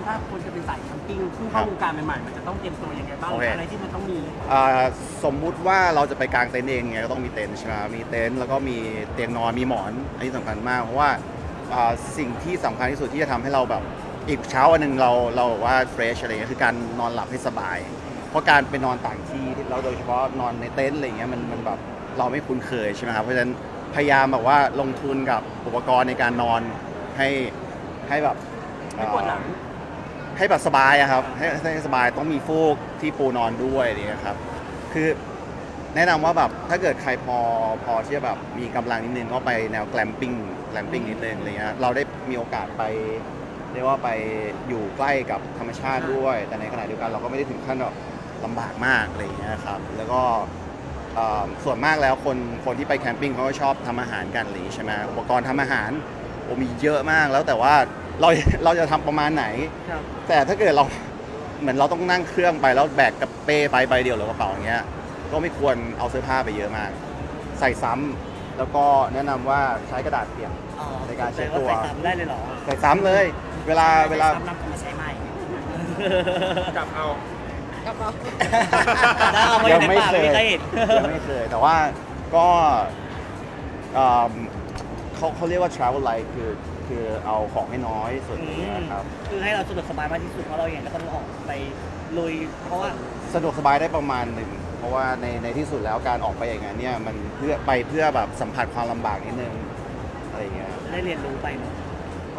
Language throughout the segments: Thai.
ำถ้าคนจะเป็นสาย camping เพิ่งครัเข้าบวงการใหม่ๆมันจะต้องเตรียมตัวยังไงบ้างโอเค อะไรที่มันต้องมีอ่าสมมุติว่าเราจะไปกางเต็นท์เองไงก็ต้องมีเต็นท์ใช่ไหมมีเต็นท์แล้วก็มีเตียงนอนมีหมอนอันนี้สำคัญมากเพราะว่าอ่าสิ่งที่สำคัญที่สุดที่จะทำให้เราแบบอีกเช้าวันหนึ่งเราเราแบบว่า fresh อะไรเงี้ยคือการนอนหลับให้สบาย เพราะการไปนอนต่างที่ที่เราโดยเฉพาะนอนในเต็นท์อะไรเงี้ยมันมันแบบเราไม่คุ้นเคยใช่ไหมครับเพราะฉะนั้นพยายามแบบว่าลงทุนกับอุปกรณ์ในการนอนให้ให้แบบ ไม่ปวดหลัง ให้แบบสบายอะครับให้ให้สบายต้องมีฟูกที่ปูนอนด้วยอะไรเงี้ยครับ คือแนะนำว่าแบบถ้าเกิดใครพอพอที่จะแบบมีกำลังนิดนึงก็ไปแนวแกลมปิ้งแกลมปิ้งนิดนึงอะไรเงี้ยเราได้มีโอกาสไปเรียกว่าไปอยู่ใกล้กับธรรมชาติด้วย แต่ในขณะเดียวกันเราก็ไม่ได้ถึงขั้นแบบลำบากมากอะไรเงี้ยครับแล้วก็เอ่อส่วนมากแล้วคนคนที่ไปแคมปิ้งเขาก็ชอบทำอาหารกันอะไรอย่างงี้ใช่ไหมอุปกรณ์ทำอาหารโอมีเยอะมากแล้วแต่ว่า เราเราจะทำประมาณไหนครับแต่ถ้าเกิดเราเหมือนเราต้องนั่งเครื่องไปแล้วแบกกระเป้ไปใบเดียวหรือกระเป๋าอย่างเงี้ย ก็ไม่ควรเอาเสื้อผ้าไปเยอะมาก ใส่ซ้ำแล้วก็แนะนำว่าใช้กระดาษเปียกอ๋อในการเช็ดตัวใส่ซ้ำได้เลยเหรอใส่ซ้ำเลย เวลาเวลาซ้ำนำกลับมาใช้ใหม่กลับเอาได้เอาไว้ยังในไม่ปากเคยไม่เคยเห็นยังไม่เคยแต่ว่าก็ เอิ่มเขาเขาเรียกว่า travel light คือคือเอาของให้น้อยส่วนนี้นะครับ คือให้เราสะดวกสบายมากที่สุดเพราะเราอย่างก็ต้องออกไปลุยเพราะว่าสะดวกสบายได้ประมาณหนึ่งเพราะว่าในในที่สุดแล้วการออกไปอย่างนั้นเนี่ยมันเพื่อไปเพื่อแบบสัมผัสความลำบากนิดนึงอะไรอย่างเงี้ย ได้เรียนรู้ไปเนาะ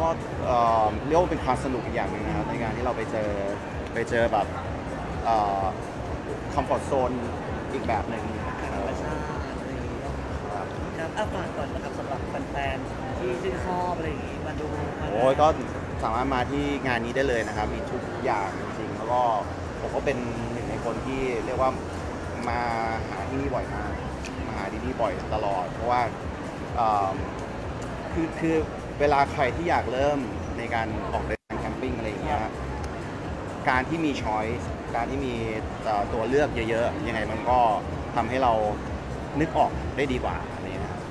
ก็เอ่อเรียกว่าเป็นความสนุกอีกอย่างหนึงนะครับในการที่เราไปเจอไปเจอแบบคอมฟอร์ทโซนอีกแบบหนึ่ง อะฝากก่อนนะครับสำหรับแฟนๆที่ชื่นชอบอะไรอย่างงี้มาดูมาโอ้ยก็สามารถมาที่งานนี้ได้เลยนะครับ มีทุกอย่างจริงๆแล้วก็ผมก็เป็นหนึ่งในคนที่เรียกว่ามาหาที่นี่บ่อยมากมาหาที่นี่บ่อยตลอด เพราะว่าเอิ่มคือคือเวลาใครที่อยากเริ่มในการออกเดินทางแคมปิ้งอะไรอย่างเงี้ยการที่มีช้อยส์การที่มีเอ่อตัวเลือกเยอะๆยังไงมันก็ทำให้เรานึกออกได้ดีกว่า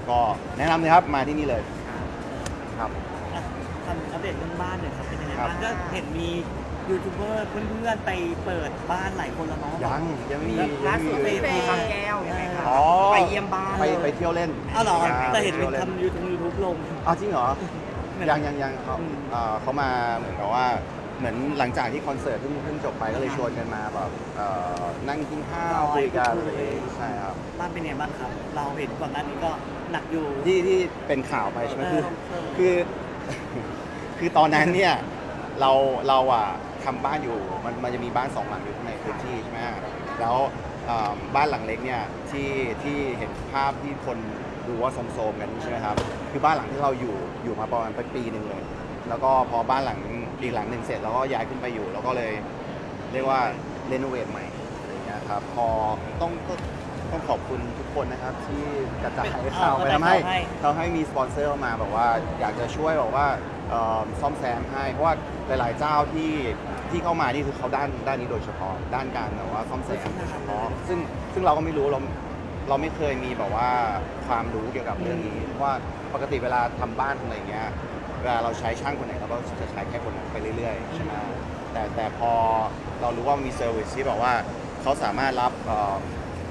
ก็แนะนำเลยครับมาที่นี่เลยครับอะทำอัปเดตเรื่องบ้านหน่อยครับเป็นยังไงครับบ้างก็เห็นมียูทูบเบอร์เพื่อนๆไปเปิดบ้านหลายคนแล้วเนาะยังยังไม่มีล่ายังสุดไม่ไปมีบางแก้วใช่ไหมครับอ๋อ ไปเยี่ยมบ้านไปไปเที่ยวเล่นอ้าวเหรอาแต่เห็นไปเป็นที่ยวล่ทำยูทูบยูทูบลง อ้าวจริงเหรอเหมือนยังยังยังเขาอืมเอ่อเขามาเหมือนกับว่าเหมือนหลังจากที่คอนเสิร์ตเพิ่งเพิ่งจบไปก็เลยชวนกันมาแบบเอ่อนั่งกินข้าวคุยกันอะไรอย่างเงี้ยใช่ครับ บ้านเป็นยังไงบ้างครับ เราเห็นก่อนหน้านี้ก็ หนักอยู่ ที่ที่เป็นข่าวไปใช่ไหมคือเออคือคือตอนนั้นเนี่ยเราเราอะทำบ้านอยู่มันมันจะมีบ้านสองหลังอยู่ข้างในพื้นที่ใช่ไหมแล้วเอ่อบ้านหลังเล็กเนี่ยที่ที่เห็นภาพที่คนดูว่าโสมๆกันใช่ไหมครับคือบ้านหลังที่เราอยู่อยู่มาประมาณปีหนึ่งเลย แล้วก็พอบ้านหลังอีกหลังหนึ่งเสร็จเราก็ย้ายขึ้นไปอยู่ แล้วก็เลยเรียกว่าเรโนเวทใหม่อะไรอย่างเงี้ยครับพอต้อง ต้องต้องขอบคุณทุกคนนะครับที่กระจายข่าวไปทำให้ให้เขาให้มีสปอนเซอร์เข้ามาบอกว่าอยากจะช่วยบอกว่าเอ่อซ่อมแซมให้ เพราะว่าหลาย ๆ เจ้าที่ที่เข้ามานี่คือเขาด้านด้านนี้โดยเฉพาะด้านการแบบว่าซ่อมแซมโดยเฉพาะซึ่งซึ่งเราก็ไม่รู้เราเราไม่เคยมีแบบว่าความรู้เกี่ยวกับเรื่องนี้เพราะว่าปกติเวลาทำบ้านทำอะไรอย่างเงี้ยเวลาเราใช้ช่างคนไหนเราก็จะใช้แค่คนนั้นไปเรื่อยๆใช่ไหมแต่แต่พอเรารู้ว่ามี service ที่แบบว่าเขาสามารถรับเอ่อ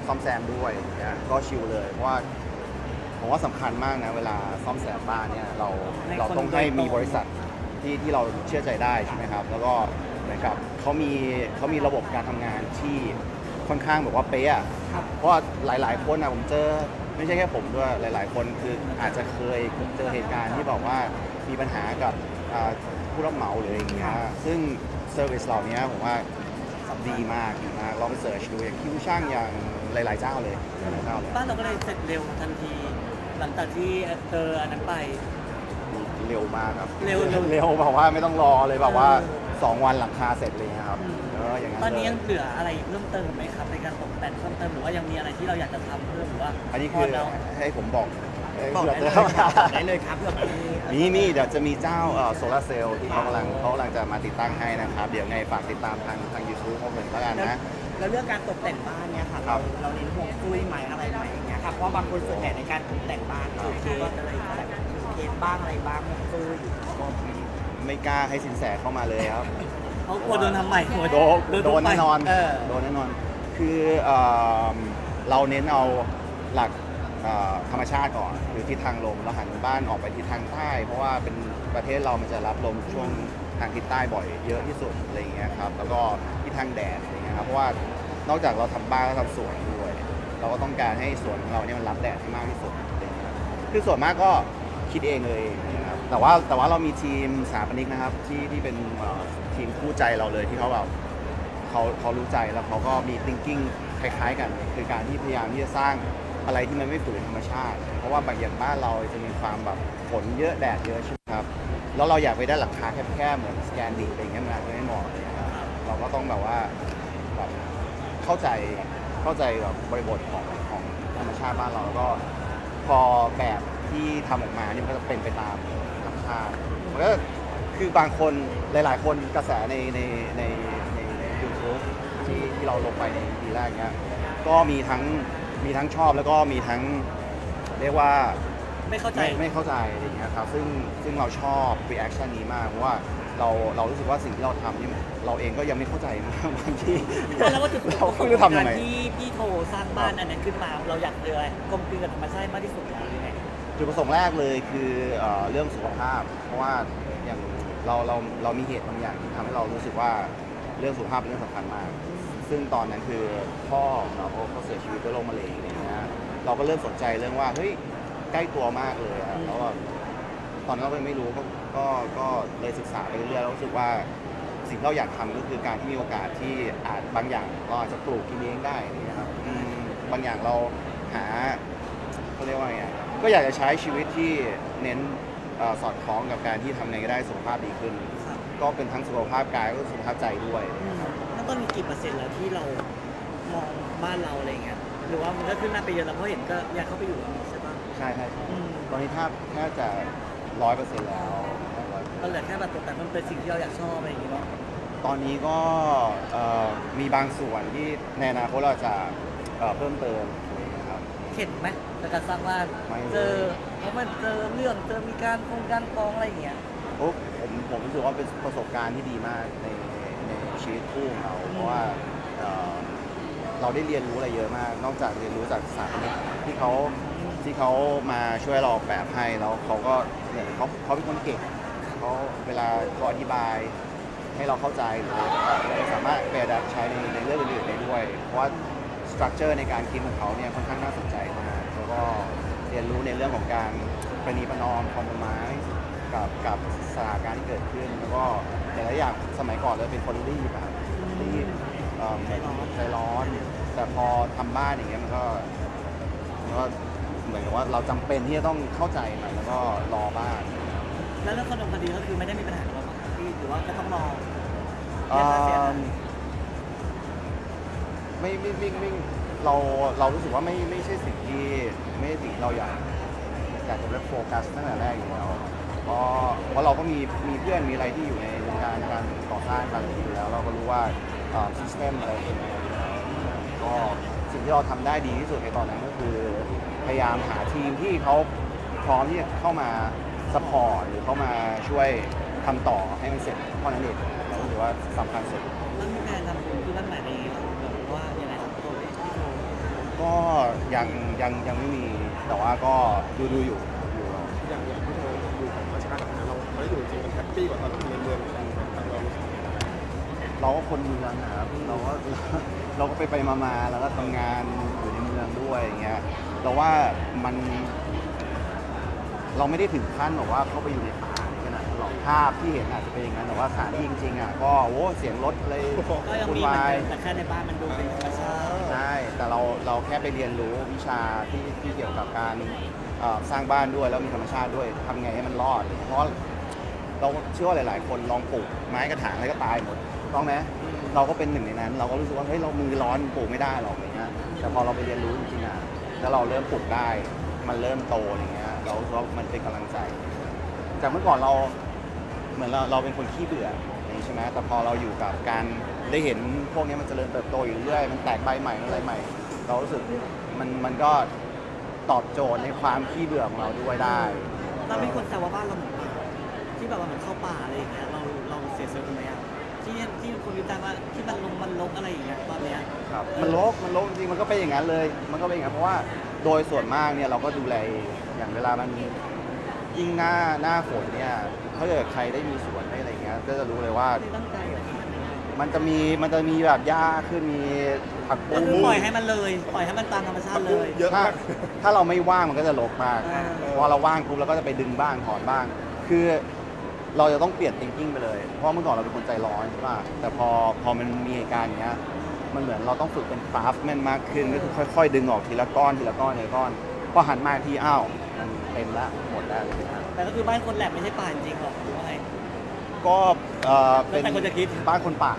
ซ่อมแซมด้วยอย่างเงี้ยก็ chill เลย เพราะว่าผมว่าสำคัญมากนะเวลาซ่อมแซมบ้านเนี่ยเราให้เราคนต้องให้โดยตรงมีบริษัทที่ที่เราเชื่อใจได้ใช่ไหมครับ แล้วก็เหมือนกับเขามีเขามีระบบการทำงานที่ค่อนข้างแบบว่าเป๊ะอะเพราะว่าหลาย ๆ คนนะผมเจอไม่ใช่แค่ผมด้วยหลาย ๆ คนคืออาจจะเคยเจอเหตุการณ์ที่บอกว่ามีปัญหากับอ่าผู้รับเหมาหรืออะไรอย่างเงี้ยซึ่ง service เหล่านี้ผมว่าดีมากดีมากลองไป search ดูอย่างคิวช่างอย่าง หลายๆเจ้าเลยหลายๆเจ้าเลยบ้านเราก็เลยเสร็จเร็วทันที หลังจากที่เจออันนั้นไป เร็วมากครับเร็วเร็ว เร็วแบบว่าไม่ต้องรอเลยแบบว่าเออสองวันหลังคาเสร็จเลยครับอืมเอออย่างนั้นตอนนี้เลยังยเหลืออะไรเพิ่มเติมไหมครับในการตกแต่งเพิ่มเติมหรือว่ายังมีอะไรที่เราอยากจะทำเพิ่มหรือว่าอันนี้คือพเราให้ผมบอกบอกได้เลยผื่ครับจะได้เลยครับเผื่อมีมีมีเดี๋ยวจะมีเจ้าโซลาเซลล์ที่เขากำลังเขากำลังจะมาติดตั้งให้นะครับ เดี๋ยวไงฝากติดตามทางทางยูทูบเขาเหมือนกันนะ แล้วเรื่องการตกแต่งบ้านเนี่ยค่ะครัเราบเราเน้นห่วงจุ้ยไหมอะไรไหมอย่างเงี้ยค่ะเพราะบางคนส่วนใหญ่ในการตกแต่งบ้านคือเคสอะไรแบบเคสบ้างอะไรบ้างห่วงจุ้ยก็ไม่กล้าให้สินแสเข้ามาเลยครับเขากลัวโดนทำใหม่กลัวโดนโดนแน่นอนเออโดนแน่นอน คือเอ่อเราเน้นเอาหลักเอ่อธรรมชาติก่อนคือทิศทางลมเราหันบ้านออกไปทิศทางใต้ เพราะว่าเป็นประเทศเรามันจะรับลมช่วงทางทิศใต้บ่อยเยอะที่สุดอะไรอย่างเงี้ยครับแล้วก็ ทิศทางแดดอะครับเพราะว่านอกจากเราทำบ้านเราทำสวนด้วย เราก็ต้องการให้สวนของเราเนี่ยมันรับแดดให้มากที่สุดคือส่วนมากก็คิดเองเลยนะครับแต่ว่าแต่ว่าเรามีทีมสถาปนิกนะครับที่ที่เป็นทีมคู่ใจเราเลยที่เขาแบบเขาเขารู้ใจแล้วเขาก็มี thinking คล้าย ๆ กัน คือการที่พยายามที่จะสร้างอะไรที่มันไม่ฝืนธรรมชาติ เพราะว่าบางอย่างบ้านเราจะมีความแบบฝนเยอะแดดเยอะใช่ไหมครับ แล้วเราอยากไปได้หลังคาแคบๆเหมือนสแกนดิอะไรอย่างเงี้ยมันอาจจะไม่เหมาะเลย เราก็ต้องแบบว่าแบบเข้าใจเข้าใจแบบบริบทของของธรรมชาติบ้านเราแล้วก็พอแบบที่ทำออกมาเนี่ยมันก็จะเป็นไปตามธรรมชาติมันก็คือบางคนหลาย ๆ คนกระแสในในในในในยูทูบที่ที่เราลงไปในปีแรกเนี้ยก็มีทั้งมีทั้งชอบแล้วก็มีทั้งเรียกว่า ไม่เข้าใจ ไม่ไม่เข้าใจอะไรอย่างเงี้ยครับซึ่งซึ่งเราชอบ reaction นี้มากเพราะว่าเราเรารู้สึกว่าสิ่งที่เราทำนี่เราเองก็ยังไม่เข้าใจมากบางทีแล้วว่าจุดประสเรางค์ขก็องไม่รู้ทำยังไงการที่พี่โทรสร้างบ้านอันนั้นขึ้นมา เราอยากเจออะไรกลมกลืนกับธรรมชาติมากที่สุดแล้วหรือไงจุดประสงค์แรกเลยคือเอ่อเรื่องสุขภาพ เพราะว่าอย่างเราเราเรามีเหตุบางอย่างที่ทำให้เรารู้สึกว่าเรื่องสุขภาพเป็นเรื่องสำคัญมาก ซึ่งตอนนั้นคือพ่อของเราเขาเขาเสียชีวิตด้วยโรคมะเร็งอะไรอย่างเงี้ยเราก็เริ่มสนใจเรื่องว่าเฮ้ย ใกล้ตัวมากเลยอะแล้วแบบตอนนั้นเราก็ไม่รู้ก็ก็ก็เลยศึกษาไปเรื่อยๆแล้วรู้สึกว่าสิ่งที่เราอยากทำก็คือการที่มีโอกาสที่อาจบางอย่างเราอาจจะปลูกกินเองได้อะไรอย่างเงี้ยครับอืมบางอย่างเราหาเขาเรียกว่าไงอะก็อยากจะใช้ชีวิตที่เน้นเอ่อสอดคล้องกับการที่ทำไงก็ได้สุขภาพดีขึ้น ครับ ก็เป็นทั้งสุขภาพกายแล้วก็สุขภาพใจด้วยนะครับแล้วตอนนี้กี่เปอร์เซ็นต์แล้วที่เรามองบ้านเราอะไรอย่างเงี้ยหรือว่ามันก็ขึ้นหน้าไปเยอะแล้วเพราะเห็นก็อยากเข้าไปอยู่แล้วใช่ปะ ใช่ใช่ใช่อืมตอนนี้แทบแทบจะร้อยเปอร์เซ็นต์แล้ว100%ก็เหลือแค่แบบตกแต่งมันเป็นสิ่งที่เราอยากชอบอะไรอย่างเงี้ยเนาะตอนนี้ก็เอ่อมีบางส่วนที่ในอนาคตเราจะเอ่อเพิ่มเติมนะครับ เข็ดไหมในการสร้างบ้านไม่เลย เจอเพราะมันเจอเรื่องเจอมีการโครงการฟ้องอะไรอย่างเงี้ย โอ้ผมผมรู้สึกว่าเป็นประสบการณ์ที่ดีมากในในชีวิตคู่ของเรา เพราะว่าเอ่อเราได้เรียนรู้อะไรเยอะมาก นอกจากเรียนรู้จากสถาปนิกที่เขา ที่เขามาช่วยเราออกแบบให้แล้วเขาก็เหมือนเขาเขาเป็นคนเก่งเขาเวลาเขาอธิบายให้เราเข้าใจหรือเราสามารถไปดัดใช้ในในเรื่องอื่นๆได้ด้วย เพราะว่าสตรัคเจอร์ในการคิดของเขาเนี่ยค่อนข้างน่าสนใจมากแล้วก็เรียนรู้ในเรื่องของการประนีประนอมคอมไมซ์กับกับสถานการณ์ที่เกิดขึ้น แล้วก็แต่ละอย่างสมัยก่อนเราเป็นคนรีบอะครับรีบเอิ่มใจร้อนใจร้อน แต่พอทำบ้านอย่างเงี้ยมันก็มันก็ หมือนกับว่าเราจำเป็นที่จะต้องเข้าใจมันแล้วก็รอบ้านแล้วเรื่องขนมคดีก็คือไม่ได้มีปัญหาหรอกพี่หรือว่าก็ต้องรอเอิ่มไม่ไม่ไม่ไม่เราเรารู้สึกว่าไม่ไม่ใช่สิ่งที่ไม่ใช่สิ่งที่เราอยากอยากจะไปโฟกัสตั้งแต่แรกอยู่แล้วเพราะเพราะเราก็มีมีเพื่อนมีอะไรที่อยู่ในวงการการก่อสร้างการอยู่แล้ว เราก็รู้ว่าซิสเต็มอะไรเป็นยังไงอยู่แล้วก็สิ่งที่เราทำได้ดีที่สุดในตอนนั้นก็คือ พยายามหาทีมที่เขาพร้อมที่จะเข้ามาsupport หรือเข้ามาช่วยทำต่อให้มันเสร็จเท่านั้นเองเรารู้สึกว่าสำคัญสุด แล้วมีแผนทำคือบ้านใหม่ในแบบว่ายังไงครับตัวพี่โทก็ยังยังยังไม่มีแต่ว่าก็ดูดูอยู่อยู่ อย่างอย่างที่เธออยู่ของธรรมชาตินะเราเราได้อยู่จริงมันแฮปปี้กว่าตอนที่อยู่ในเมืองทางเรารู้สึกเราก็คนเมืองนะครับเราก็ เราก็ไปไปมามาแล้วก็ทำงานอยู่ในเมืองด้วยอย่างเงี้ย แต่ว่ามัน เราไม่ได้ถึงขั้นแบบว่าเข้าไปอยู่ในป่าขนาดนั้นหรอกภาพที่เห็นอาจจะเป็นอย่างนั้นแต่ว่าสถานที่จริงๆอะก็โอ้เสียงรถอะไรก็ยังวุ่นมีเหมือนวายเดิมแต่แค่ในบ้านมันดูเป็นธรรมชาติใช่แต่เราเราแค่ไปเรียนรู้วิชาที่ที่เกี่ยวกับการเอ่อสร้างบ้านด้วย แล้วมีธรรมชาติด้วยทำไงให้มันรอด เพราะเราเชื่อว่าหลาย ๆ คนลองปลูกไม้กระถางอะไรก็ตายหมดถูกต้องไหมเราก็เป็นหนึ่งในนั้น เราก็รู้สึกว่าเฮ้ยเรามือร้อนปลูกไม่ได้หรอกอย่างเงี้ยแต่พอเราไปเรียนรู้จริงๆอะ แล้วเราเริ่มปลูกได้ มันเริ่มโตอย่างเงี้ยเรารู้สึกว่ามันเป็นกำลังใจ จากเมื่อก่อนเราเหมือนเราเราเป็นคนขี้เบื่ออย่างนี้ใช่ไหมแต่พอเราอยู่กับการได้เห็นพวกนี้มันเจริญเติบโตอยู่เรื่อยมันแตกใบใหม่อะไรใหม่ เรารู้สึกมันมันก็ตอบโจทย์ในความขี้เบื่อของเราด้วยได้ เราไม่ควรแซวว่าบ้านเราเหมือนป่าที่แบบว่าเหมือนเข้าป่าอะไรอย่างเงี้ยเราเราเสียเซลล์ตรงไหนอะ ที่ที่ที่คนวิจารณ์ว่าที่มันลงมันลกอะไรอย่างเงี้ยตอนเนี้ยครับมันลกมันลกจริงๆมันก็เป็นอย่างนั้นเลย มันก็เป็นอย่างนั้นเพราะว่าโดยส่วนมากเนี่ยเราก็ดูแลเองอย่างเวลามันยิ่งหน้าหน้าฝนเนี่ยถ้าเกิดใครได้มีสวนได้อะไรเงี้ยก็จะรู้เลยว่าไม่ตั้งใจเหรอมันจะมีมันจะมีแบบหญ้าขึ้นมีผักก็บุ้งคือปล่อยให้มันเลยปล่อยให้มันตามธรรมชาติเลย เยอะถ้ามาก ถ้าเราไม่ว่างมันก็จะรกมากอ่า พอเราว่างปุ๊บเราก็จะไปดึงบ้างถอนบ้าง คือ เราจะต้องเปลี่ยน thinking ไปเลย เพราะเมื่อก่อนเราเป็นคนใจร้อนใช่ป่ะ แต่พอพอมันมีเหตุการณ์อย่างเงี้ย มันเหมือนเราต้องฝึกเป็นคราฟแม่นมากขึ้น ก็คือค่อย ๆ ดึงออกทีละก้อนทีละก้อนทีละก้อน พอหันมาทีอ้าวมันเต็มละหมดแล้วอะไรเงี้ยแต่ก็คือบ้านคนแหลมไม่ใช่ป่าจริงๆหรอกหรือว่าไง ก็เอ่อเป็นแล้วแต่คนจะคิด บ้านคนป่า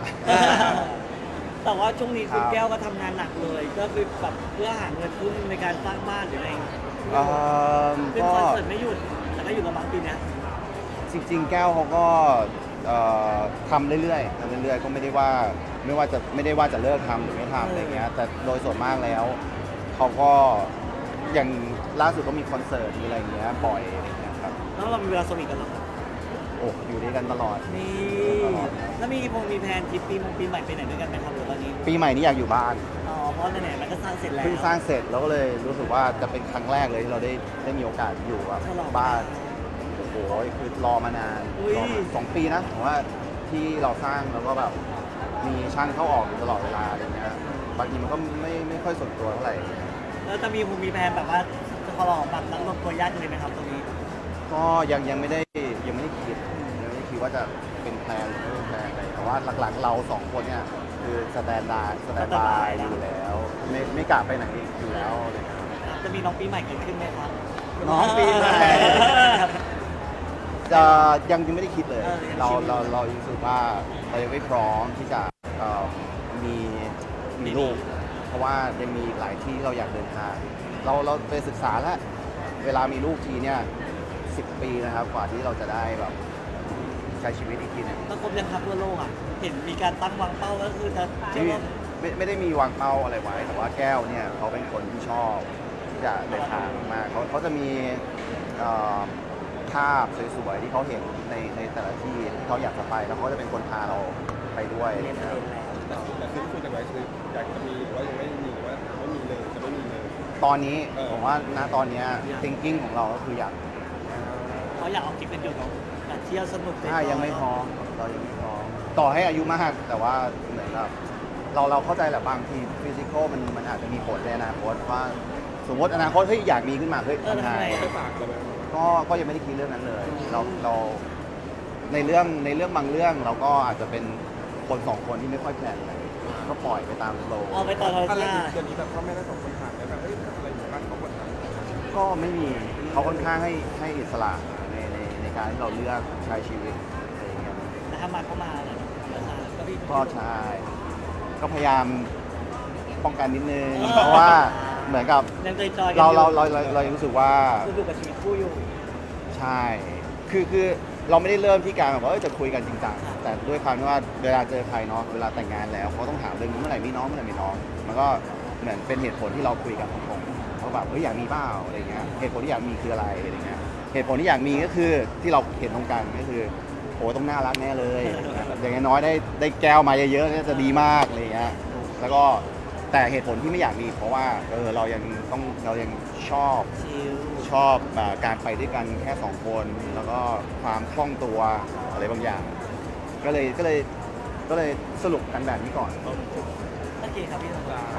แต่ว่าช่วงนี้คุณครับ แก้วก็ทำงานหนักเลย ก็คือแบบเพื่อหาเงินทุนในการสร้างบ้านหรืออะไรเอ่อขึ้นก็ คอนเสิร์ตไม่หยุดแต่ก็อยู่กับบังปีเนี้ย จริง ๆ แก้วเขาก็เอ่อทำเรื่อยๆทำเรื่อยๆ ก็ไม่ได้ว่าไม่ว่าจะไม่ได้ว่าจะเลิกทำหรือไม่ทำอะไรเงี้ยแต่โดยส่วนมากแล้วเขาก็อย่างล่าสุดก็มีคอนเสิร์ตมีอะไรเงี้ยบ่อยอะไรเงี้ยครับแล้วเรามีเวลาสนิทกันเหรอโอ้อยู่ด้วยกันตลอด นี่แล้วมีพงมีแผนทริปปีมงปีใหม่ไปไหนด้วยกันไหมครับหรือตอนนี้ปีใหม่นี้อยากอยู่บ้านอ๋อเพราะไหนๆมันก็สร้างเสร็จแล้วเพิ่งสร้างเสร็จแล้วก็เลยรู้สึกว่าจะเป็นครั้งแรกเลยที่เราได้ได้มีโอกาสอยู่กับฉลองบ้านโอ้โห คือรอมานานอุ้ยรอมาสองปีนะผมว่าที่เราสร้างแล้วก็แบบมีช่างเข้าออกอยู่ตลอดเวลาอะไรเงี้ยบางทีมันก็ไม่ไม่ค่อยส่วนตัวเท่าไหร่ แล้วจะมีพงมีแผนแบบว่าจะขอลองแบบนัดรวมตัวญาติกันเลยไหมครับตรงนี้ก็ยังยังไม่ได้ยังไม่ได้คิดยังไม่ได้คิดว่าจะเป็นแพลนหรือไม่เป็นแพลนอะไรแต่ว่าหลักๆเราสองคนเนี่ยคือ standard standby อยู่แล้ว ไม่ไม่กลับไปไหนอยู่แล้วอะไรเงี้ย จะมีน้องปีใหม่เกิดขึ้นไหมครับน้องปีใหม่ จะยังยังไม่ได้คิดเลยเออยังเราคิดไม่เราได้เรารู้สึกว่าเรายังไม่พร้อมที่จะเอ่อมีมีลูกเพราะว่ายังมีอีกหลายที่เราอยากเดินทาง เราเราไปศึกษาแล้วเวลามีลูกทีเนี่ยสิบปีนะครับกว่าที่เราจะได้แบบใช้ชีวิตอีกทีหนึง แล้วครบยังครับทั่วโลกอะ เห็นมีการตั้งวางเป้าก็คือจะเชื่อไม่ว่าไม่ไม่ได้มีวางเป้าอะไรไว้ แต่ว่าแก้วเนี่ยเขาเป็นคนที่ชอบที่จะเดินทางมากเขาเขาจะมีเอ่อ ภาพสวยๆที่เขาเห็นในในแต่ละที่ที่เขาอยากจะไปแล้วเขาจะเป็นคนพาเราไปด้วยอะไรเรียนเงี้ยเองแล้วแต่คือที่คุยกันไว้คืออยากจะมีหรือว่ายังไม่มีหรือว่าไม่มีเลยจะไม่มีเลย ตอนนี้เออ ผมว่าณตอนเนี้ย thinking ของเราก็คืออยากเขาอยากเอาคลิปเป็นเดียวกับการเที่ยวสนุกถ้ายังไม่พร้อมเรายังไม่พร้อมต่อให้อายุมากแต่ว่าเหมือนแบบเราเราเข้าใจแหละบางทีฟิสิกอลมันมันอาจจะมีผลในอนาคตว่า สมมติอนาคตเฮ้ยอยากมีขึ้นมาเฮ้ยเออทำไงทำไงไม่ฝากเลยไหม ก็ก็ยังไม่ได้คิดเรื่องนั้นเลย เราเราในเรื่องในเรื่องบางเรื่องเราก็อาจจะเป็นคนสองคนที่ไม่ค่อยแพลนอะไรก็ปล่อยไปตามโลว์เอาไปต่อธรรมอะไรชาติเดี๋ยวนี้แบบพ่อแม่ทั้งสองคนถามเลยแบบเอ้ยอะไรอยู่บ้านเขาก็ถามก็ไม่มีเขาค่อนข้างให้ให้อิสระในในในการที่เราเลือกใช้ชีวิตอะไรอย่างเงี้ยแต่ถ้ามาเข้ามาเลยก็พี่ก็ใช่ก็พยายามป้องกันนิดนึงเพราะว่า เหมือนกับยังเคยจอยกันเราอยู่เราเราเราเรายังรู้สึกว่าคุณอยู่กับชีวิตคู่อยู่ ใช่ คือคือเราไม่ได้เริ่มที่การแบบว่าเอ้ยจะคุยกันจริงจังครับแต่ด้วยความที่ว่าเวลาเจอใครเนาะ เวลาแต่งงานแล้วเขาต้องถามเรื่องนี้เมื่อไหร่มีน้องเมื่อไหร่มีน้อง มันก็เหมือนเป็นเหตุผลที่เราคุยกันตรงๆเขาแบบเฮ้ยอยากมีเปล่าอะไรเงี้ย เหตุผลที่อยากมีคืออะไรอะไรเงี้ย เหตุผลที่อยากมีก็คือที่เราเห็นตรงกันก็คือโอ้ต้องน่ารักแน่เลยอะไรเงี้ยอย่างน้อยๆได้ได้แก้วมาเยอะๆเนี่ยจะดีมากอะไรเงี้ย แล้วก็ แต่เหตุผลที่ไม่อยากมีเพราะว่าเออเรายังต้องเรายังชอบชิลชอบแบบการไปด้วยกันแค่สองคนแล้วก็ความคล่องตัวอะไรบางอย่าง ก็เลยก็เลยก็เลยสรุปกันแบบนี้ก่อนโอเคครับพี่สงกรานต์